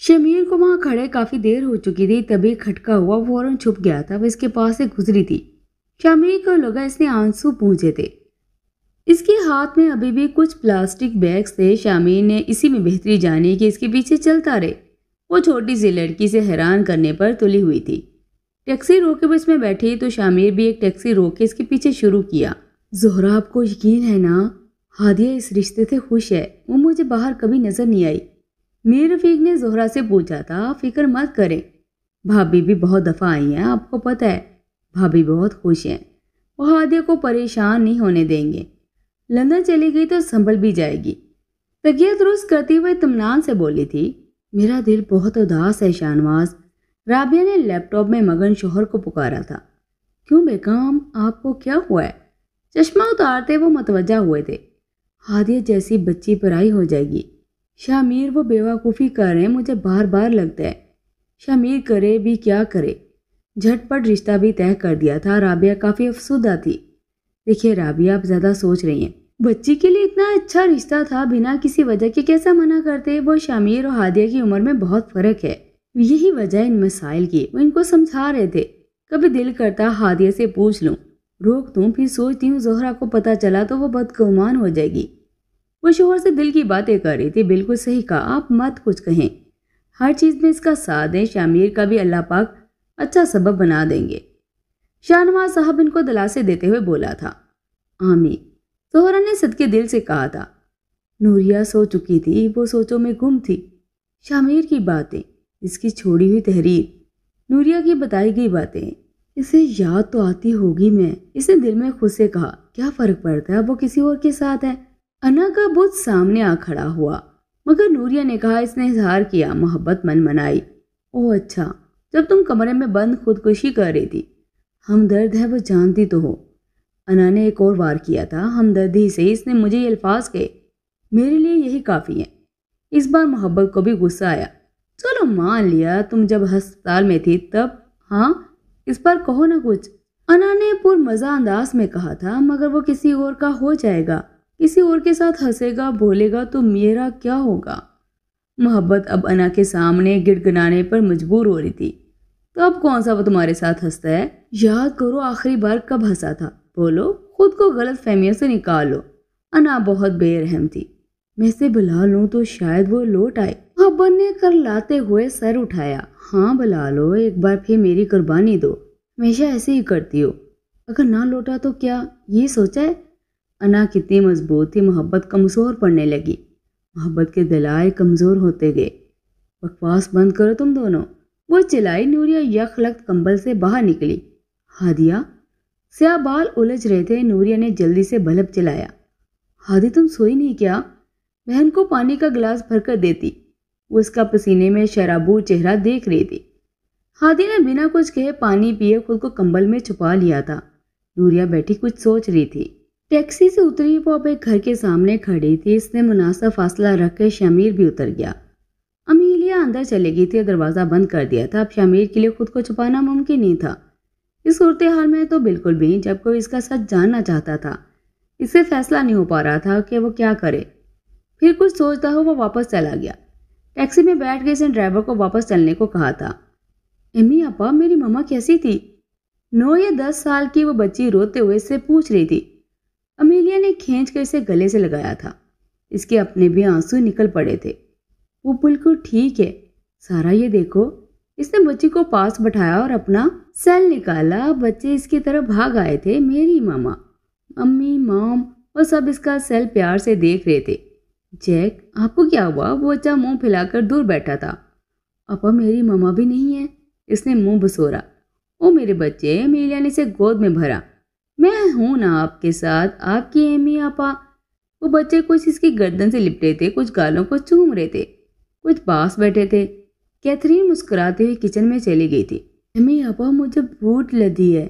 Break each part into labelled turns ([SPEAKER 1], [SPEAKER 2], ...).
[SPEAKER 1] शमीर को वहाँ खड़े काफ़ी देर हो चुकी थी, तभी खटका हुआ फ़ौरन छुप गया था वह इसके पास से गुजरी थी। शमीर को लगा इसने आँसू पूछे थे। इसके हाथ में अभी भी कुछ प्लास्टिक बैग्स थे, शामिर ने इसी में बेहतरी जानी कि इसके पीछे चलता रहे। वो छोटी सी लड़की से हैरान करने पर तुली हुई थी। टैक्सी रोके बस में बैठी तो शामिर भी एक टैक्सी रोक के इसके पीछे शुरू किया। जोहरा, आपको यकीन है ना? हादिया इस रिश्ते से खुश है। वो मुझे बाहर कभी नज़र नहीं आई। मीर रफीक ने जोहरा से पूछा था, फ़िक्र मत करें। भाभी भी बहुत दफ़ा आई हैं, आपको पता है। भाभी बहुत खुश हैं। वो हादिया को परेशान नहीं होने देंगे। लंदन चली गई तो संभल भी जाएगी। तकिया दुरुस्त करते हुए तमनान से बोली थी, मेरा दिल बहुत उदास है, शाहनवाज। राबिया ने लैपटॉप में मगन शोहर को पुकारा था। क्यों बेगम आपको क्या हुआ है? चश्मा उतारते वो मतवजा हुए थे। हादिया जैसी बच्ची पराई हो जाएगी। शामिर वो बेवकूफ़ी कर रहे हैं, मुझे बार बार लगता है। शामिर करे भी क्या करे? झटपट रिश्ता भी तय कर दिया था, राबिया काफ़ी अफसुदा थी। देखिए राबिया, आप ज़्यादा सोच रही हैं। बच्ची के लिए इतना अच्छा रिश्ता था, बिना किसी वजह के कैसा मना करते वो शामिर और हादिया की उम्र में बहुत फ़र्क है। यही वजह इन मसाइल की, वो इनको समझा रहे थे। कभी दिल करता हादिया से पूछ लूँ, रोक दूँ, फिर सोचती हूँ जोहरा को पता चला तो वो बदगुमान हो जाएगी। वो शोहर से दिल की बातें कर रही थी। बिल्कुल सही कहा। आप मत कुछ कहें। हर चीज़ में इसका साथ दें। शामिर का भी अल्लाह पाक अच्छा सबब बना देंगे। शाहनवाज साहब इनको दिलासे देते हुए बोला था। आमी जोहरा ने सदके दिल से कहा था। नूरिया सो चुकी थी। वो सोचों में गुम थी। शामिर की बातें। इसकी छोड़ी हुई तहरीर। नूरिया की बताई गई बातें। इसे याद तो आती होगी मैं। इसने दिल में खुद से कहा। क्या फ़र्क पड़ता है? वो किसी और के साथ है। अना का बुत सामने आ खड़ा हुआ। मगर नूरिया ने कहा, इसने इजहार किया, मोहब्बत मन मनाई ओह अच्छा जब तुम कमरे में बंद खुदकुशी कर रही थी। हमदर्द है, वो जानती तो हो। अना ने एक और वार किया था, हमदर्दी से इसने मुझे ये अल्फाज कहे। मेरे लिए यही काफ़ी है। इस बार मोहब्बत को भी गुस्सा आया। चलो मान लिया, तुम जब अस्पताल में थी, तब हाँ इस पर कहो ना कुछ। अना ने पुर मज़ा अंदाज में कहा था, मगर वो किसी और का हो जाएगा। किसी और के साथ हंसेगा, बोलेगा तो मेरा क्या होगा? मोहब्बत अब अना के सामने गिड़गड़ाने पर मजबूर हो रही थी। तो अब कौन सा वो तुम्हारे साथ हंसता है? याद करो आखिरी बार कब हंसा था। बोलो, खुद को गलत फहमियों से निकालो। अना बहुत बेरहम थी। मैं इसे बुला लूँ तो शायद वो लौट आए। मोहब्बत ने कर लाते हुए सर उठाया। हाँ बुला लो, एक बार फिर मेरी कुर्बानी दो। हमेशा ऐसे ही करती हो। अगर ना लौटा तो क्या? ये सोचा है? अना कितनी मज़बूत थी, मोहब्बत कमज़ोर पड़ने लगी। मोहब्बत के दलाए कमज़ोर होते गए। बकवास बंद करो तुम दोनों। वो चिल्लाई, नूरिया यख लख्त कंबल से बाहर निकली। हादिया स्या बाल उलझ रहे थे, नूरिया ने जल्दी से बल्ब चलाया हादी, तुम सोई नहीं क्या? बहन को पानी का गिलास भरकर देती। वो उसका पसीने में शराबू चेहरा देख रही थी। हादी ने बिना कुछ कहे पानी पिए खुद को कंबल में छुपा लिया था। नूरिया बैठी कुछ सोच रही थी। टैक्सी से उतरी, वो अब एक घर के सामने खड़ी थी। इसने मुनासिब फासला रख के शमीर भी उतर गया। अमीलिया अंदर चली गई थी दरवाज़ा बंद कर दिया था। अब शमीर के लिए खुद को छुपाना मुमकिन नहीं था। इस सूरत हाल में तो बिल्कुल भी जब कोई इसका सच जानना चाहता था। इससे फैसला नहीं हो पा रहा था कि वो क्या करे। फिर कुछ सोचता हो वो वापस चला गया। टैक्सी में बैठ के इसने ड्राइवर को वापस चलने को कहा था। एम्मी अपा मेरी मम्मा कैसी थी? नौ या दस साल की वो बच्ची रोते हुए इससे पूछ रही थी। अमेलिया ने खींच कर इसे गले से लगाया था। इसके अपने भी आँसू निकल पड़े थे। वो बिल्कुल ठीक है। सारा ये देखो, इसने बच्ची को पास बैठाया और अपना सेल निकाला। बच्चे इसकी तरफ़ भाग आए थे, मेरी मामा, मम्मी, मॉम और सब इसका सेल प्यार से देख रहे थे। जैक, आपको क्या हुआ? वो बच्चा मुँह फैलाकर दूर बैठा था। अपा मेरी मामा भी नहीं है। इसने मुँह बसोरा। ओ मेरे बच्चे, अमेलिया ने इसे गोद में भरा। मैं हूँ ना आपके साथ, आपकी एमी आपा। वो बच्चे कुछ इसकी गर्दन से लिपटे थे, कुछ गालों को चूम रहे थे, कुछ पास बैठे थे। कैथरीन मुस्कुराते हुए किचन में चली गई थी। एमी आपा, मुझे भूख लदी है।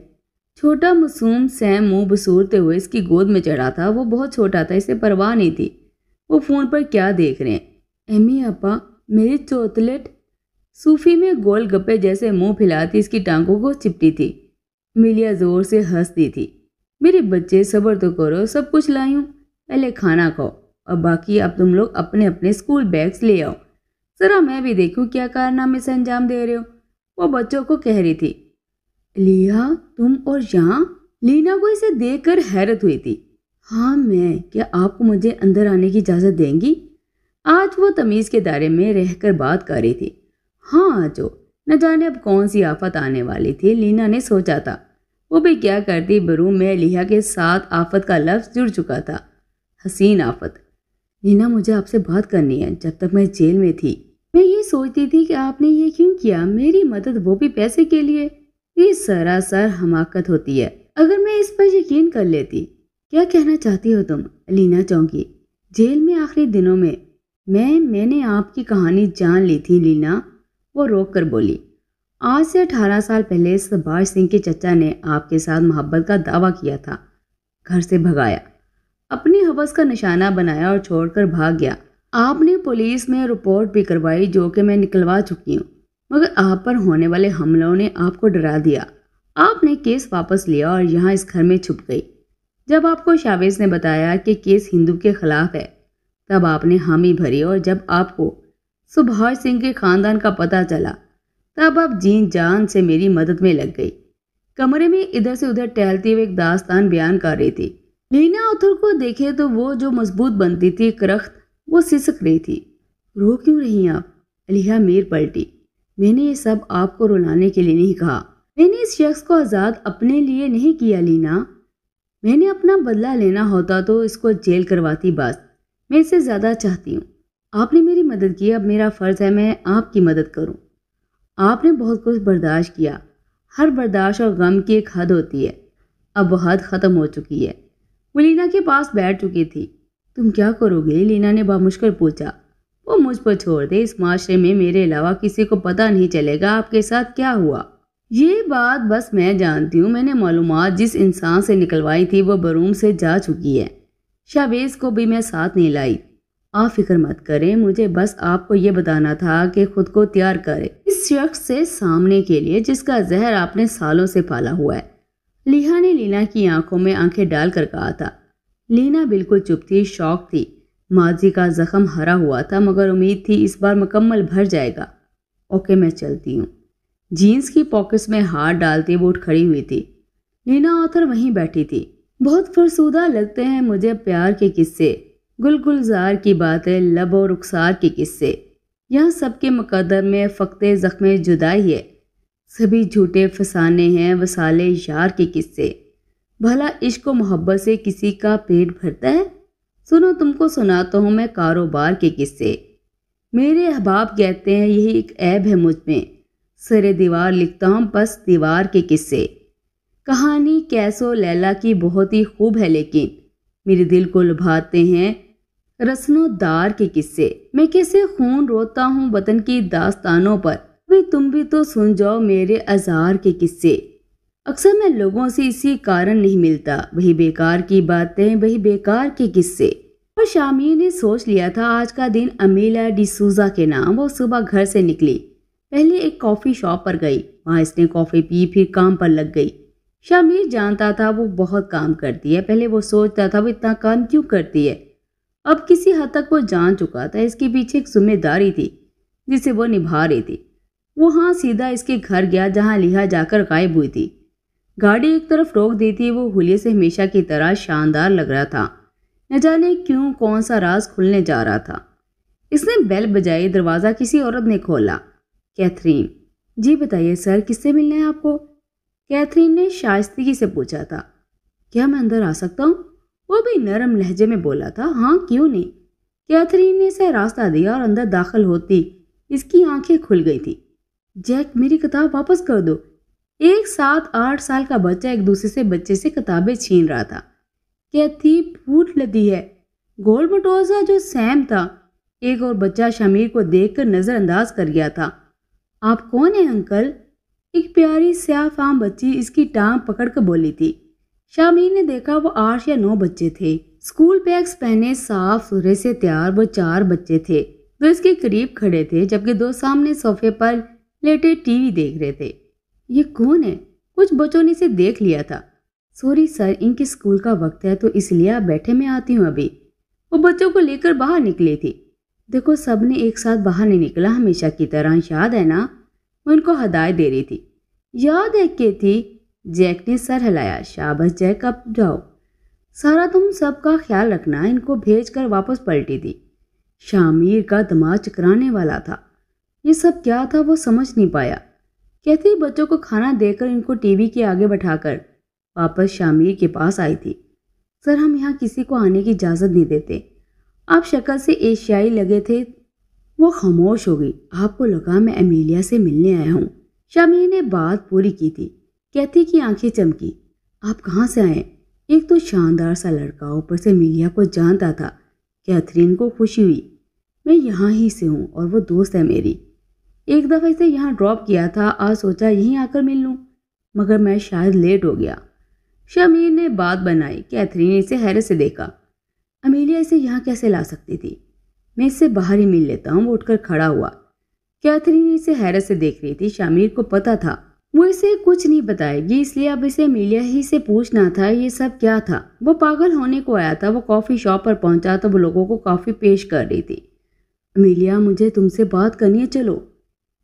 [SPEAKER 1] छोटा मासूम सैम मुँह बसूरते हुए इसकी गोद में चढ़ा था। वो बहुत छोटा था, इसे परवाह नहीं थी। वो फ़ोन पर क्या देख रहे हैं? एमी अपा मेरी चोतलेट सूफी में गोल गप्पे जैसे मुँह फैलाती, इसकी टांगों को चिपटी थी। मिलिया ज़ोर से हंसती थी। मेरे बच्चे सब्र तो करो, सब कुछ लाई हूँ पहले खाना खाओ और बाकी अब तुम लोग अपने अपने स्कूल बैग्स ले आओ। जरा मैं भी देखूँ क्या कारनामे से अंजाम दे रहे हो। वो बच्चों को कह रही थी, लिया, तुम और यहाँ? लीना को इसे देखकर हैरत हुई थी। हाँ मैं, क्या आपको मुझे अंदर आने की इजाज़त देंगी? आज वो तमीज़ के दायरे में रहकर बात कर रही थी। हाँ जो न जाने अब कौन सी आफत आने वाली थी, लीना ने सोचा था। वो भी क्या करती बरू में लिया के साथ आफत का लफ्ज़ जुड़ चुका था। हसीन आफत। लीना मुझे आपसे बात करनी है, जब तक मैं जेल में थी। मैं ये सोचती थी कि आपने ये क्यों किया? मेरी मदद, वो भी पैसे के लिए। ये सरासर हमाकत होती है। अगर मैं इस पर यकीन कर लेती, क्या कहना चाहती हो तुम? लीना चौंकी। जेल में आखिरी दिनों में मैं, मैंने आपकी कहानी जान ली थी, लीना। वो रोक कर बोली आज से अठारह साल पहले सुभाष सिंह के चचा ने आपके साथ मोहब्बत का दावा किया था। घर से भगाया। अपनी हवस का निशाना बनाया और छोड़कर भाग गया। आपने पुलिस में रिपोर्ट भी करवाई जो कि मैं निकलवा चुकी हूँ, मगर आप पर होने वाले हमलों ने आपको डरा दिया। आपने केस वापस लिया और यहाँ इस घर में छुप गई। जब आपको शावेज ने बताया कि केस हिंदू के खिलाफ है, तब आपने हामी भरी और जब आपको सुभाष सिंह के खानदान का पता चला तब आप जीन जान से मेरी मदद में लग गई। कमरे में इधर से उधर टहलती हुए एक दास्तान बयान कर रही थी। लीना उथर को देखे तो वो जो मज़बूत बनती थी, करख्त, वो सिसक रही थी। रो क्यों रही आप? अलिया मीर पलटी। मैंने ये सब आपको रुलाने के लिए नहीं कहा। मैंने इस शख्स को आज़ाद अपने लिए नहीं किया, लीना। मैंने अपना बदला लेना होता तो इसको जेल करवाती बस मैं इसे ज़्यादा चाहती हूँ। आपने मेरी मदद की, अब मेरा फ़र्ज़ है मैं आपकी मदद करूँ। आपने बहुत कुछ बर्दाश्त किया। हर बर्दाश्त और गम की एक हद होती है। अब वह हद ख़त्म हो चुकी है। वो लीना के पास बैठ चुकी थी। तुम क्या करोगे? लीना ने बामुश्किल पूछा। वो मुझ पर छोड़ दे। इस माशरे में मेरे अलावा किसी को पता नहीं चलेगा आपके साथ क्या हुआ। ये बात बस मैं जानती हूँ। मैंने मालूम जिस इंसान से निकलवाई थी, वो बरूम से जा चुकी है। शाबेज को भी मैं साथ नहीं लाई। आप फ़िक्र मत करें। मुझे बस आपको ये बताना था कि खुद को तैयार करें। शख्स से सामने के लिए जिसका जहर आपने सालों से पाला हुआ है। लिहा ने लीना की आँखों में आँखें डालकर कहा था। लीना बिल्कुल चुप थी, शौक थी। माजी का जख्म हरा हुआ था, मगर उम्मीद थी इस बार मुकम्मल भर जाएगा। ओके, मैं चलती हूँ। जीन्स की पॉकेट्स में हाथ डालती वो उठ खड़ी हुई थी। लीना ऑथर वहीं बैठी थी। बहुत फरसूदा लगते हैं मुझे प्यार के किस्से गुल गुलजार की बातें, लब और रुखसार के किस्से। यहाँ सबके मुकदर में फ़क्ते ज़ख्म जुदाई है। सभी झूठे फसाने हैं वसाले यार के किस्से। भला इश्क मोहब्बत से किसी का पेट भरता है? सुनो, तुमको सुनाता हूँ मैं कारोबार के किस्से। मेरे अहबाब कहते हैं, यही एक ऐब है मुझमें। सरे दीवार लिखता हूँ बस दीवार के किस्से। कहानी कैसो लैला की बहुत ही खूब है, लेकिन मेरे दिल को लुभाते हैं रसनोदार के किस्से। मैं कैसे खून रोता हूँ वतन की दास्तानों पर? भाई तुम भी तो सुन जाओ मेरे अजार के किस्से। अक्सर मैं लोगों से इसी कारण नहीं मिलता। वही बेकार की बातें, वही बेकार के किस्से। और शामी ने सोच लिया था, आज का दिन अमीला डिसूजा के नाम, वो सुबह घर से निकली। पहले एक कॉफ़ी शॉप पर गई। वहाँ इसने कॉफ़ी पी, फिर काम पर लग गई। शामिर जानता था वो बहुत काम करती है। पहले वो सोचता था वो इतना काम क्यों करती है? अब किसी हद तक वो जान चुका था, इसके पीछे एक ज़िम्मेदारी थी, जिसे वो निभा रही थी। वो हाँ सीधा इसके घर गया, जहाँ लिहा जाकर गायब हुई थी। गाड़ी एक तरफ़ रोक दी थी, वो हुलिये से हमेशा की तरह शानदार लग रहा था। न जाने क्यों कौन सा राज खुलने जा रहा था। इसने बेल बजाई दरवाज़ा किसी औरत ने खोला। कैथरीन, जी बताइए सर, किससे मिलना है आपको? कैथरीन ने शाइस्तगी से पूछा था। क्या मैं अंदर आ सकता हूँ? वो भी नरम लहजे में बोला था हाँ क्यों नहीं? कैथरीन ने इसे रास्ता दिया और अंदर दाखिल होती इसकी आँखें खुल गई थी। जैक, मेरी किताब वापस कर दो। एक साथ आठ साल का बच्चा एक दूसरे से बच्चे से किताबें छीन रहा था। कैथी फूट लदी है। गोल मटोजा जो सैम था, एक और बच्चा शमीर को देखकर नज़रअंदाज कर गया था। आप कौन है, अंकल? एक प्यारी, स्याह फाम बच्ची इसकी टांग पकड़ कर बोली थी। शामीर ने देखा वो आठ या नौ बच्चे थे। स्कूल बैग्स पहने साफ़ सुथरे से तैयार वो चार बच्चे थे। वो इसके करीब खड़े थे, जबकि दो सामने सोफे पर लेटे टीवी देख रहे थे। ये कौन है? कुछ बच्चों ने इसे देख लिया था। सॉरी सर, इनके स्कूल का वक्त है तो इसलिए आप बैठे मैं आती हूँ अभी। वो बच्चों को लेकर बाहर निकली थी। देखो सबने एक साथ बाहर नहीं निकला, हमेशा की तरह। याद है ना? वो इनको हदायत दे रही थी। याद है के थी? जैक ने सर हिलाया, शाबाश जैक, अब जाओ। सारा तुम सबका ख्याल रखना, इनको भेज कर वापस पलटी थी शामिर का दिमाग चकराने वाला था। ये सब क्या था वो समझ नहीं पाया। कहती बच्चों को खाना देकर इनको टीवी के आगे बैठाकर वापस शामिर के पास आई थी। सर, हम यहाँ किसी को आने की इजाज़त नहीं देते। आप शक्ल से एशियाई लगे थे, वो खामोश हो गई। आपको लगा मैं अमीलिया से मिलने आया हूँ। शामिर ने बात पूरी की थी। कहती की आँखें चमकी। आप कहाँ से आए? एक तो शानदार सा लड़का ऊपर से मिलिया को जानता था। कैथरीन को खुशी हुई। मैं यहाँ ही से हूँ और वो दोस्त है मेरी। एक दफ़ा इसे यहाँ ड्रॉप किया था, आज सोचा यहीं आकर मिल लूँ। मगर मैं शायद लेट हो गया। शमीर ने बात बनाई। कैथरीन इसे हैरत से देखा। अमीलिया इसे यहाँ कैसे ला सकती थी? मैं इससे बाहर ही मिल लेता हूँ, वो उठकर खड़ा हुआ। कैथरीन इसे हैरत से देख रही थी। शामिर को पता था। वो इसे कुछ नहीं बताएगी, इसलिए अब इसे अमीलिया ही से पूछना था, ये सब क्या था? वो पागल होने को आया था, वो कॉफ़ी शॉप पर पहुँचा तो वो लोगों को कॉफ़ी पेश कर रही थी। अमीलिया मुझे तुमसे बात करनी है, चलो।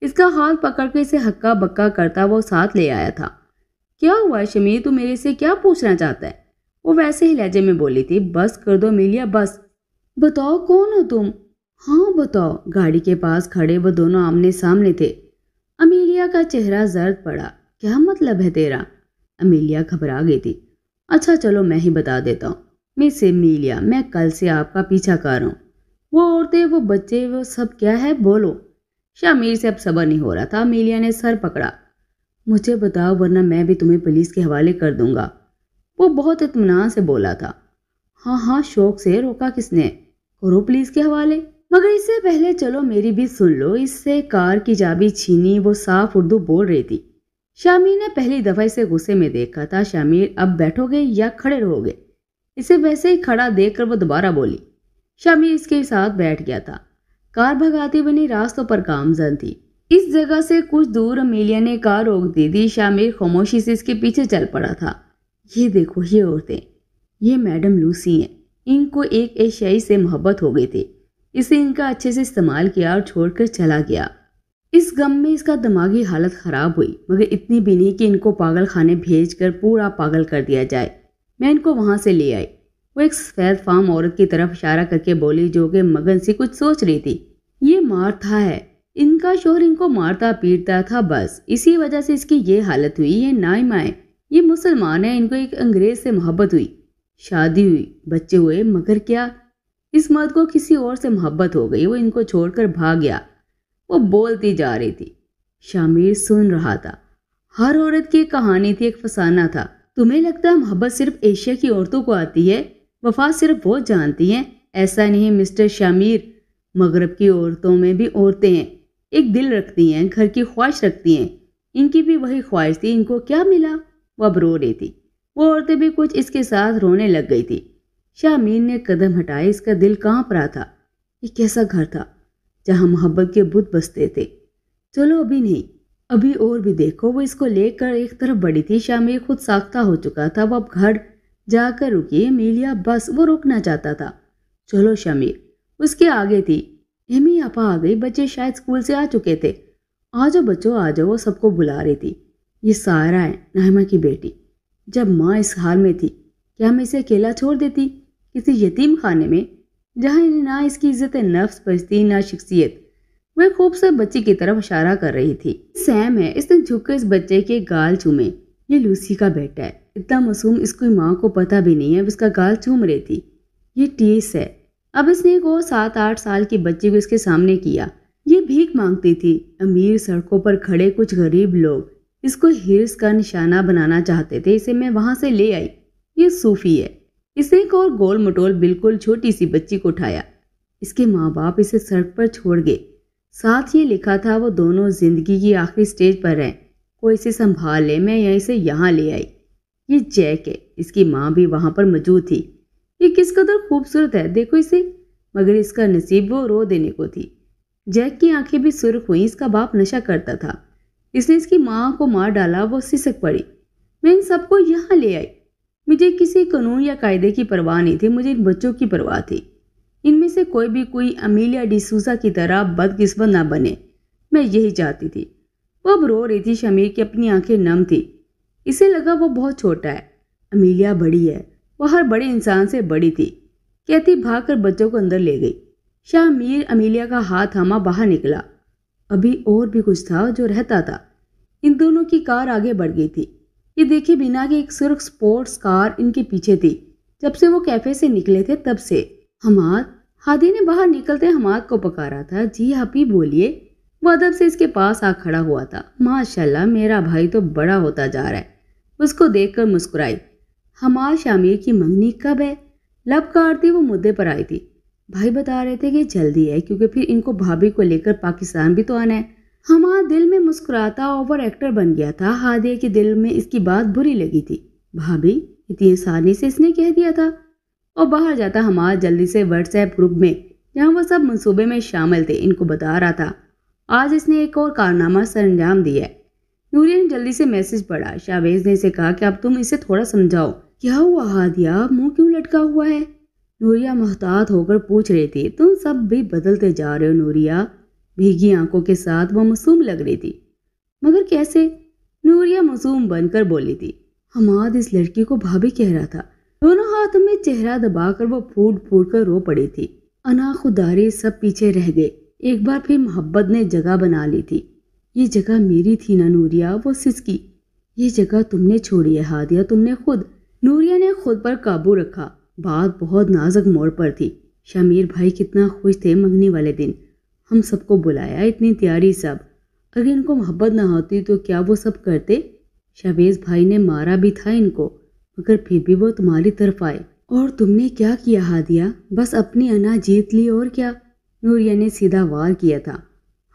[SPEAKER 1] इसका हाथ पकड़ के इसे हक्का बक्का करता वो साथ ले आया था। क्या हुआ शमीर तू मेरे से क्या पूछना चाहता है? वो वैसे ही लहजे में बोली थी, बस कर दो मिलिया बस। बताओ कौन हो तुम? हाँ बताओ। गाड़ी के पास खड़े वो दोनों आमने सामने थे। अमीलिया का चेहरा जर्द पड़ा। क्या मतलब है तेरा? अमीलिया घबरा गई थी। अच्छा चलो मैं ही बता देता हूँ। मिस एमीलिया, मैं कल से आपका पीछा कर रहा हूँ। वो औरतें, वो बच्चे, वो सब क्या है? बोलो। शामिर से अब सबर नहीं हो रहा था। अमीलिया ने सर पकड़ा। मुझे बताओ, वरना मैं भी तुम्हें पुलिस के हवाले कर दूँगा। वो बहुत इतमान से बोला था। हाँ हाँ शौक से रोका किसने? करो पुलिस के हवाले। मगर इससे पहले चलो मेरी भी सुन लो, इससे कार की चाबी छीनी, वो साफ़ उर्दू बोल रही थी। शामिर ने पहली दफ़ा इसे गुस्से में देखा था। शामिर अब बैठोगे या खड़े रहोगे? इसे वैसे ही खड़ा देखकर वो दोबारा बोली। शामिर इसके साथ बैठ गया था। कार भगाती बनी रास्तों पर कामजन थी। इस जगह से कुछ दूर अमीलिया ने कार रोक दी थी। शामिर खामोशी से इसके पीछे चल पड़ा था। ये देखो, ये औरतें, ये मैडम लूसी हैं। इनको एक एशियाई से मोहब्बत हो गई थी। इसे इनका अच्छे से इस्तेमाल किया और छोड़कर चला गया। इस गम में इसका दिमागी हालत ख़राब हुई, मगर इतनी भी नहीं कि इनको पागल खाने भेज कर पूरा पागल कर दिया जाए। मैं इनको वहाँ से ले आई। वो एक सफ़ेद फार्म औरत की तरफ़ इशारा करके बोली जो कि मगन से कुछ सोच रही थी। ये मारथा है। इनका शोहर इनको मारता पीटता था बस। इसी वजह से इसकी ये हालत हुई, ये नाइमाए। ये मुसलमान है, इनको एक अंग्रेज़ से मोहब्बत हुई। शादी हुई, बच्चे हुए, मगर क्या इस मर्द को किसी और से मोहब्बत हो गई, वो इनको छोड़कर भाग गया। वो बोलती जा रही थी। शामिर सुन रहा था। हर औरत की कहानी थी, एक फसाना था। तुम्हें लगता है मोहब्बत सिर्फ़ एशिया की औरतों को आती है? वफा सिर्फ़ वो जानती हैं? ऐसा नहीं, मिस्टर शामिर। मगरब की औरतों में भी औरतें हैं। एक दिल रखती हैं, घर की ख्वाहिश रखती हैं। इनकी भी वही ख्वाहिश थी। इनको क्या मिला? वो अब रो रही थी। वो औरतें भी कुछ इसके साथ रोने लग गई थी। शामीन ने कदम हटाए, इसका दिल कहाँ पड़ा था। ये कैसा घर था, जहाँ मोहब्बत के बुत बसते थे? चलो अभी नहीं, अभी और भी देखो। वो इसको लेकर एक तरफ़ बड़ी थी। शामिर खुद साख्ता हो चुका था। वो अब घर जाकर रुकी। मीलिया बस, वो रुकना चाहता था। चलो शमीर उसके आगे थी। एमी, आपा आ गई। बच्चे शायद स्कूल से आ चुके थे। आ जाओ बच्चों आ जाओ वो सबको बुला रही थी। ये सारा है नाहमा की बेटी। जब माँ इस हाल में थी, क्या मैं इसे अकेला छोड़ देती? किसी यतीम खाने में, जहाँ ना इसकी इज़्ज़त नफ्स बचती ना शख्सियत। वह खूबसूरत बच्ची की तरफ़ इशारा कर रही थी। सैम है इसने झुककर इस बच्चे के गाल चूमे। ये लूसी का बेटा है। इतना मासूम इसकी माँ को पता भी नहीं है, अब इसका गाल चूम रही थी। ये टीस है। अब इसने एक सात आठ साल की बच्ची को इसके सामने किया। ये भीख मांगती थी। अमीर सड़कों पर खड़े कुछ गरीब लोग इसको हिर्स का निशाना बनाना चाहते थे, इसे मैं वहाँ से ले आई। ये सूफी है। इसे एक और गोल मटोल बिल्कुल छोटी सी बच्ची को उठाया। इसके माँ बाप इसे सड़क पर छोड़ गए। साथ ये लिखा था, वो दोनों ज़िंदगी की आखिरी स्टेज पर हैं। कोई इसे संभाल ले, मैं यहीं से यहाँ ले आई। ये जैक है। इसकी माँ भी वहाँ पर मौजूद थी। ये किस कदर खूबसूरत है, देखो इसे। मगर इसका नसीब वो रो देने को थी। जैक की आँखें भी सुर्ख हुई, इसका बाप नशा करता था। इसने इसकी माँ को मार डाला, वो सिसक पड़ी। मैं इन सबको यहाँ ले आई। मुझे किसी कानून या कायदे की परवाह नहीं थी, मुझे इन बच्चों की परवाह थी। इनमें से कोई भी कोई अमीलिया डिसूजा की तरह बदकिस्मत ना बने, मैं यही चाहती थी। वो अब रो रही थी, शमीर की अपनी आँखें नम थी। इसे लगा वो बहुत छोटा है। अमीलिया बड़ी है वह हर बड़े इंसान से बड़ी थी। कहती भाग कर बच्चों को अंदर ले गई। शामीर अमीलिया का हाथ थामा बाहर निकला। अभी और भी कुछ था जो रहता था। इन दोनों की कार आगे बढ़ गई थी। ये देखिए बिना के एक सुर्ख स्पोर्ट्स कार इनके पीछे थी। जब से वो कैफ़े से निकले थे, तब से। हमाद हादी ने बाहर निकलते हमाद को पकारा था। जी आप ही बोलिए। वो अदब से इसके पास आ खड़ा हुआ था। माशाल्लाह, मेरा भाई तो बड़ा होता जा रहा है। उसको देखकर मुस्कुराई। हमार शामिर की मंगनी कब है? लब काटती वो मुद्दे पर आई थी। भाई बता रहे थे कि जल्दी है, क्योंकि फिर इनको भाभी को लेकर पाकिस्तान भी तो आना है। हमारा दिल में मुस्कुराता ओवर एक्टर बन गया था। हादिया के दिल में इसकी बात बुरी लगी थी। भाभी, इतनी आसानी से इसने कह दिया था। और बाहर जाता हमारा जल्दी से व्हाट्सएप ग्रुप में, जहाँ वो सब मंसूबे में शामिल थे। इनको बता रहा था। आज इसने एक और कारनामा सर अंजाम दिया है। नूरिया ने जल्दी से मैसेज पढ़ा। शावेज ने इसे कहा कि अब तुम इसे थोड़ा समझाओ। क्या हुआ हादिया? मुँह क्यों लटका हुआ है? नूरिया मोहतात होकर पूछ रही थी। तुम सब भी बदलते जा रहे हो नूरिया। भीगी आँखों के साथ वह मासूम लग रही थी। मगर कैसे? नूरिया मासूम बनकर बोली थी, हमाद इस लड़की को भाभी कह रहा था। दोनों हाथों में चेहरा दबाकर वो फूट फूट कर रो पड़ी थी। अना खुदारी सब पीछे रह गए। एक बार फिर मोहब्बत ने जगह बना ली थी। ये जगह मेरी थी ना नूरिया, वो सिसकी। ये जगह तुमने छोड़ी है, हादिया, तुमने खुद। नूरिया ने खुद पर काबू रखा। बात बहुत नाजुक मोड़ पर थी। शमीर भाई कितना खुश थे मंगनी वाले दिन। हम सबको बुलाया इतनी तैयारी सब। अगर इनको मोहब्बत ना होती तो क्या वो सब करते? शहबेज भाई ने मारा भी था इनको, मगर फिर भी वो तुम्हारी तरफ़ आए। और तुमने क्या किया हादिया? बस अपनी अना जीत ली और क्या? नूरिया ने सीधा वार किया था।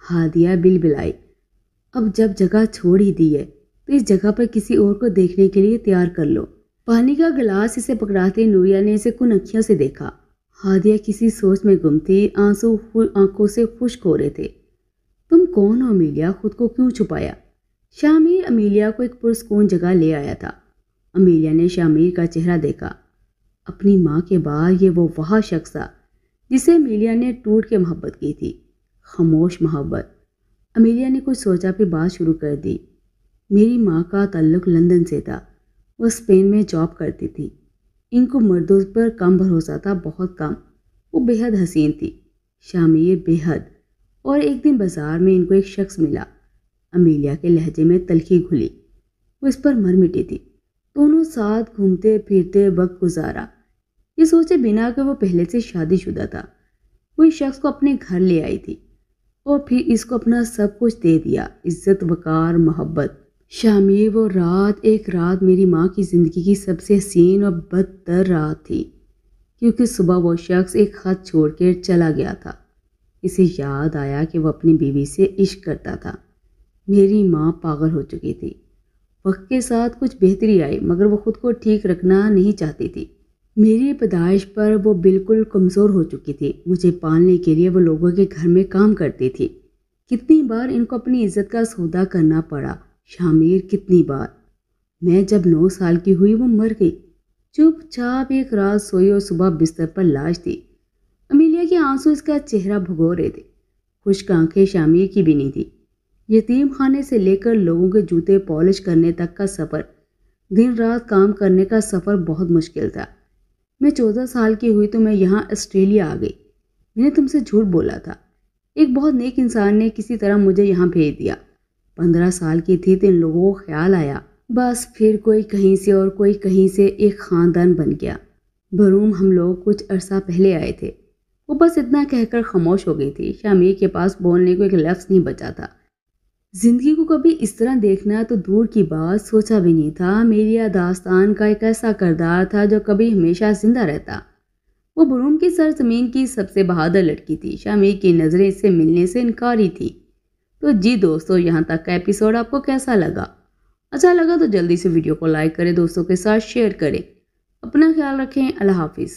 [SPEAKER 1] हादिया बिल बिलाई अब जब जगह छोड़ ही दी है तो इस जगह पर किसी और को देखने के लिए तैयार कर लो। पानी का गिलास इसे पकड़ाते नूरिया ने इसे कुन अखियों से देखा। हादिया किसी सोच में गुम थी आँसू आँखों से खुश्क हो रहे थे। तुम कौन हो अमीलिया? खुद को क्यों छुपाया? शामिर अमीलिया को एक पुरस्कून जगह ले आया था। अमीलिया ने शामिर का चेहरा देखा। अपनी माँ के बाद ये वो वह शख्स था, जिसे अमीलिया ने टूट के मोहब्बत की थी। खामोश मोहब्बत। अमीलिया ने कुछ सोचा फिर बात शुरू कर दी। मेरी माँ का ताल्लुक लंदन से था। वो स्पेन में जॉब करती थी। इनको मर्दों पर कम भरोसा था, बहुत कम। वो बेहद हसीन थी। शामिर बेहद। और एक दिन बाज़ार में इनको एक शख्स मिला। अमीलिया के लहजे में तलखी घुली। वो इस पर मर मिटी थी। दोनों साथ घूमते फिरते वक्त गुजारा। ये सोचे बिना कि वो पहले से शादीशुदा था। वो इस शख्स को अपने घर ले आई थी। और फिर इसको अपना सब कुछ दे दिया। इज़्ज़त, वकार, मोहब्बत। शामी वो रात, एक रात मेरी माँ की ज़िंदगी की सबसे हसीन और बदतर रात थी, क्योंकि सुबह वो शख्स एक ख़त छोड़ कर चला गया था। इसे याद आया कि वो अपनी बीवी से इश्क करता था। मेरी माँ पागल हो चुकी थी। वक्त के साथ कुछ बेहतरी आई, मगर वो ख़ुद को ठीक रखना नहीं चाहती थी। मेरी पैदाइश पर वो बिल्कुल कमज़ोर हो चुकी थी। मुझे पालने के लिए वो लोगों के घर में काम करती थी। कितनी बार इनको अपनी इज़्ज़त का सौदा करना पड़ा। शामिर कितनी बार? मैं जब नौ साल की हुई, वो मर गई। चुपचाप एक रात सोई और सुबह बिस्तर पर लाश थी। अमीलिया के आँसू इसका चेहरा भुगो रहे थे। खुश्क आँखें शामिर की भी नहीं थी। यतीम खाने से लेकर लोगों के जूते पॉलिश करने तक का सफ़र, दिन रात काम करने का सफ़र बहुत मुश्किल था। मैं चौदह साल की हुई तो मैं यहाँ ऑस्ट्रेलिया आ गई। मैंने तुमसे झूठ बोला था। एक बहुत नेक इंसान ने किसी तरह मुझे यहाँ भेज दिया। पंद्रह साल की थी तो इन लोगों को ख्याल आया। बस फिर कोई कहीं से और कोई कहीं से एक ख़ानदान बन गया। बरूम हम लोग कुछ अरसा पहले आए थे। वो बस इतना कहकर खामोश हो गई थी। शामी के पास बोलने को एक लफ्ज़ नहीं बचा था। ज़िंदगी को कभी इस तरह देखना तो दूर की बात सोचा भी नहीं था। मेरी दास्तान का एक ऐसा करदार था जो कभी हमेशा ज़िंदा रहता। वो बरूम की सरजमीन की सबसे बहादुर लड़की थी। शामी की नज़रें इससे मिलने से इनकारी थी। तो जी दोस्तों, यहाँ तक का एपिसोड आपको कैसा लगा? अच्छा लगा तो जल्दी से वीडियो को लाइक करें, दोस्तों के साथ शेयर करें। अपना ख्याल रखें, अल्लाह हाफिज़।